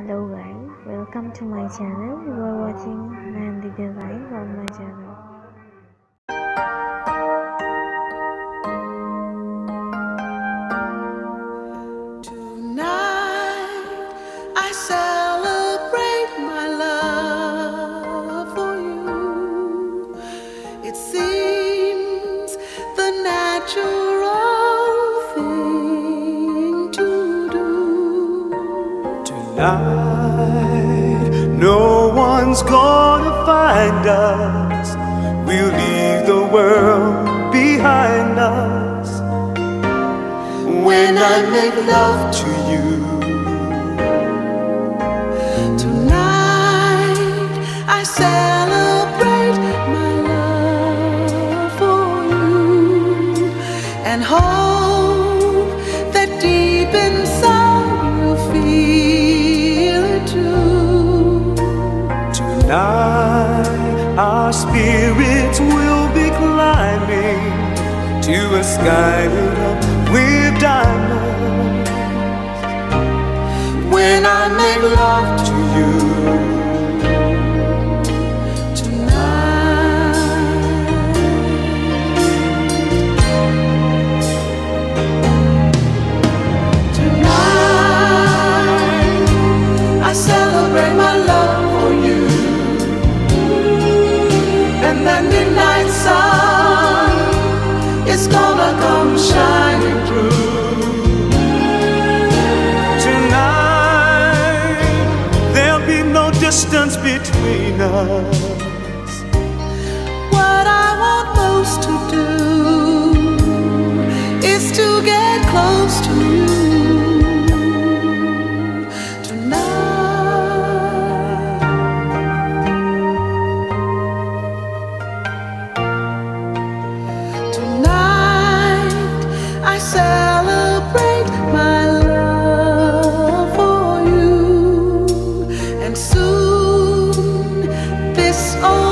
Hello guys, welcome to my channel. You are watching Mahandi Design on my channel. Tonight I celebrate my love for you. It seems the natural Tonight, no one's gonna find us. We'll leave the world behind us. When I make love to you, Tonight I celebrate my love for you and hope tonight our spirits will be climbing to a sky lit up with diamonds. When I make love to you. Tonight, I celebrate my distance between us. What I want most to do is to get close to you tonight. Tonight, I celebrate my love for you, and soon this old